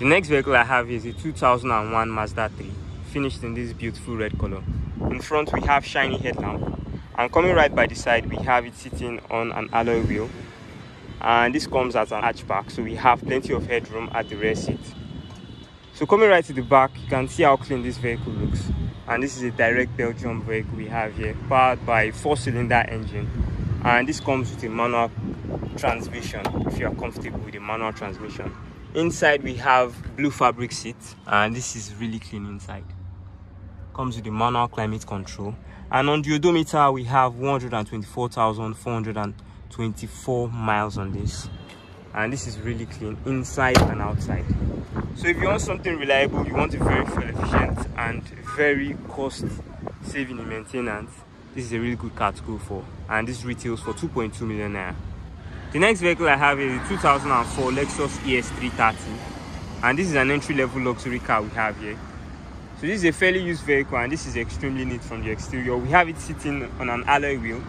the next vehicle i have is a 2001 mazda 3 finished in this beautiful red color. In front we have shiny headlamp and coming right by the side we have it sitting on an alloy wheel. And this comes as an hatchback so we have plenty of headroom at the rear seat. So coming right to the back you can see how clean this vehicle looks. And this is a direct belgium vehicle we have here powered by a four cylinder engine. And this comes with a manual transmission if you are comfortable with a manual transmission inside we have blue fabric seat and this is really clean inside. Comes with the manual climate control. And on the odometer we have 124,424 miles on this. And this is really clean inside and outside. So if you want something reliable you want a very fuel efficient and very cost saving in maintenance this is a really good car to go for. And this retails for 2.2 million naira the next vehicle i have is a 2004 lexus es330 and this is an entry-level luxury car we have here. So this is a fairly used vehicle and this is extremely neat from the exterior. We have it sitting on an alloy wheel.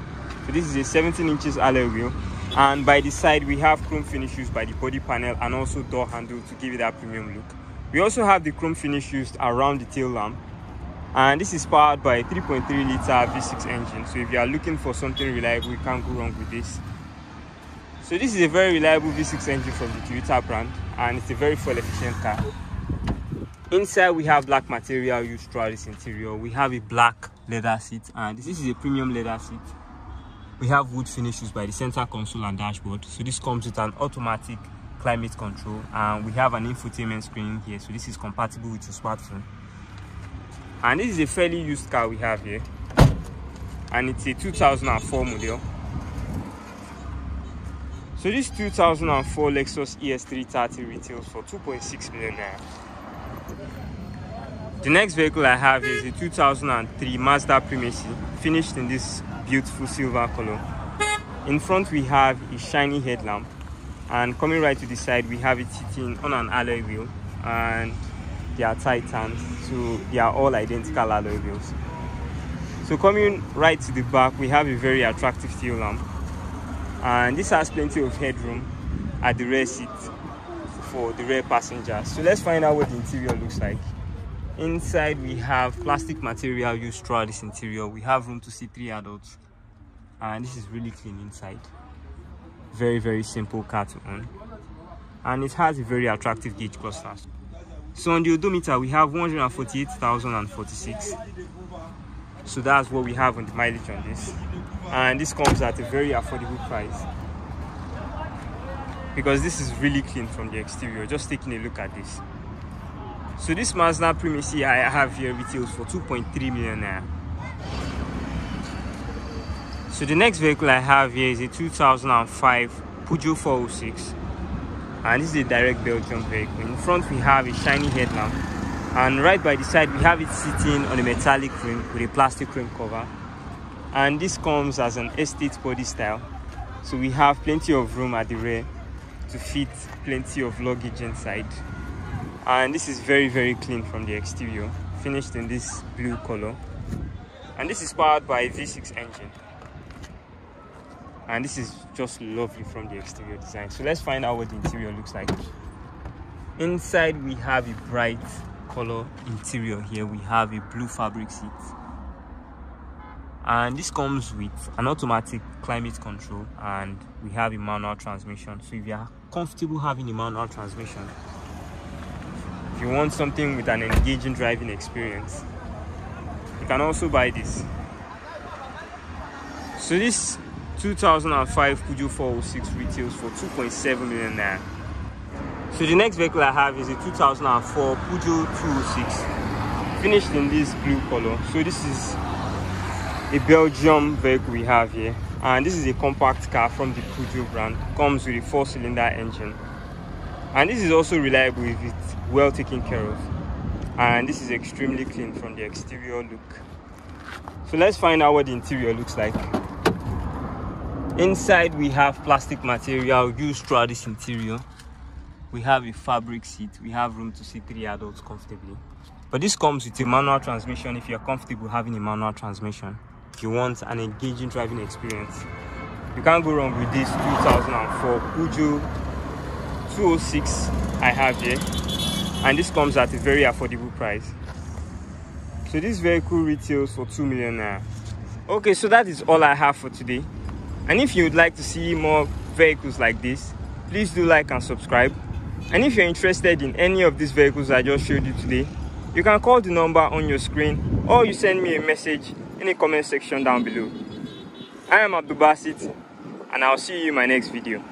So this is a 17 inches alloy wheel and by the side we have chrome finish used by the body panel and also door handle to give it that premium look. We also have the chrome finish used around the tail lamp and this is powered by a 3.3 liter v6 engine. So if you are looking for something reliable you can't go wrong with this so this is a very reliable v6 engine from the toyota brand and it's a very fuel efficient car. Inside we have black material used throughout this interior. We have a black leather seat and this is a premium leather seat. We have wood finishes by the center console and dashboard. So this comes with an automatic climate control and we have an infotainment screen here. So this is compatible with your smartphone. And this is a fairly used car we have here and it's a 2004 model so this 2004 lexus es330 retails for 2.6 million naira. The next vehicle i have is a 2003 mazda primacy finished in this beautiful silver color. In front we have a shiny headlamp and coming right to the side we have it sitting on an alloy wheel and they are titans so they are all identical alloy wheels. So coming right to the back we have a very attractive tail lamp and this has plenty of headroom at the rear seat for the rear passengers. So let's find out what the interior looks like. Inside we have plastic material used throughout this interior. We have room to seat three adults. And this is really clean inside. Very very simple car to own. And it has a very attractive gauge cluster so on the odometer we have 148,046 so that's what we have on the mileage on this and this comes at a very affordable price. Because this is really clean from the exterior. Just taking a look at this. So this Mazda Primacy I have here retails for 2.3 million naira. So the next vehicle I have here is a 2005 Peugeot 406 and this is a direct Belgium vehicle. In front we have a shiny headlamp. And right by the side we have it sitting on a metallic rim with a plastic rim cover and this comes as an estate body style. So we have plenty of room at the rear to fit plenty of luggage inside. And this is very very clean from the exterior finished in this blue color. And this is powered by a v6 engine. And this is just lovely from the exterior design. So let's find out what the interior looks like. Inside we have a bright color interior here. We have a blue fabric seat and this comes with an automatic climate control and we have a manual transmission. So if you are comfortable having a manual transmission if you want something with an engaging driving experience you can also buy this. So this 2005 Peugeot 406 retails for 2.7 million naira. So the next vehicle i have is a 2004 Peugeot 206 finished in this blue color. So this is a belgium vehicle we have here. And this is a compact car from the Peugeot brand. Comes with a four-cylinder engine. And this is also reliable if it's well taken care of. And this is extremely clean from the exterior look. So let's find out what the interior looks like. Inside we have plastic material. Used throughout this interior. We have a fabric seat. We have room to sit three adults comfortably. But this comes with a manual transmission if you're comfortable having a manual transmission you want an engaging driving experience. You can't go wrong with this 2004 Peugeot 206 I have here. And this comes at a very affordable price. So this vehicle retails for 2 million naira. Okay so that is all i have for today. And if you would like to see more vehicles like this please do like and subscribe. And if you're interested in any of these vehicles i just showed you today you can call the number on your screen or you send me a message in the comment section down below. I am abdul basit and i'll see you in my next video